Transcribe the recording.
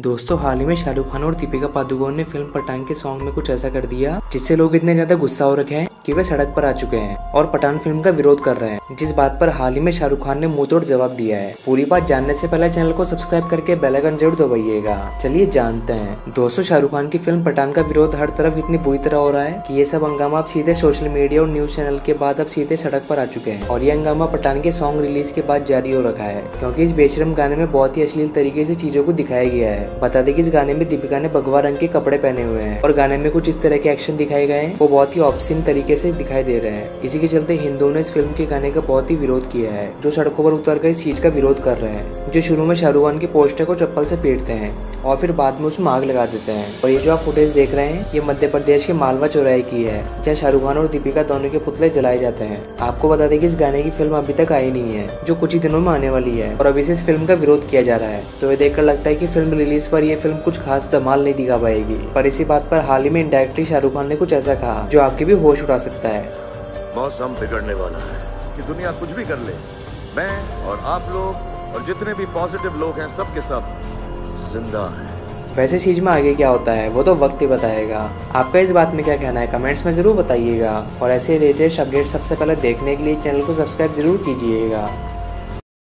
दोस्तों, हाल ही में शाहरुख खान और दीपिका पादुकोण ने फ़िल्म पटांग के सॉन्ग में कुछ ऐसा कर दिया। जिससे लोग इतने ज़्यादा गुस्सा हो रखे हैं कि वे सड़क पर आ चुके हैं और पठान फ़िल्म का विरोध कर रहे हैं, जिस बात पर हाल ही में शाहरुख खान ने मुँह जवाब दिया है। पूरी बात जानने से पहले चैनल को सब्सक्राइब करके बेल आइकन ज़रूर दबाइएगा। चलिए जानते हैं। दोस्तों, शाहरुख खान की फ़िल्म पठान का विरोध हर तरफ़ इतनी बुरी तरह हो रहा है की ये सब हंगामा अब सीधे सोशल मीडिया और न्यूज़ चैनल के बाद अब सीधे सड़क पर आ चुके हैं और ये हंगामा पठान के सॉन्ग रिलीज़ के बाद जारी हो रखा है, क्योंकि इस बेशरम गाने में बहुत ही अश्लील तरीके से चीज़ों को दिखाया गया है। बता दें कि इस गाने में दीपिका ने भगवा रंग के कपड़े पहने हुए हैं और गाने में कुछ इस तरह के एक्शन दिखाए गए हैं, वो बहुत ही ऑप्सिन तरीके से दिखाई दे रहे हैं। इसी के चलते हिंदुओं ने इस फ़िल्म के गाने का बहुत ही विरोध किया है, जो सड़कों पर उतर कर इस चीज़ का विरोध कर रहे हैं, जो शुरू में शाहरुख खान के पोस्टर को चप्पल से पीटते हैं और फिर बाद में उसमें आग लगा देते हैं। और ये जो आप फुटेज देख रहे हैं, ये मध्य प्रदेश के मालवा चौराहे की है, जहाँ शाहरुख खान और दीपिका दोनों के पुतले जलाए जाते हैं। आपको बता दें कि इस गाने की फ़िल्म अभी तक आई नहीं है, जो कुछ ही दिनों में आने वाली है, और अभी से इस फ़िल्म का विरोध किया जा रहा है। तो ये देखकर लगता है की फ़िल्म रिलीज़ पर यह फ़िल्म कुछ खास धमाल नहीं दिखा पाएगी। पर इसी बात पर हाल ही में इंडायरेक्टली शाहरुख खान ने कुछ ऐसा कहा जो आपके भी होश उड़ा सकता है। मौसम बिगड़ने वाला है कि दुनिया कुछ भी कर ले। मैं और आप लोग और जितने भी पॉजिटिव लोग हैं सब के सब ज़िंदा हैं। वैसे चीज़ में आगे क्या होता है वो तो वक्त ही बताएगा। आपका इस बात में क्या कहना है कमेंट्स में ज़रूर बताइएगा। और ऐसे लेटेस्ट अपडेट सबसे पहले देखने के लिए चैनल को सब्सक्राइब ज़रूर कीजिएगा।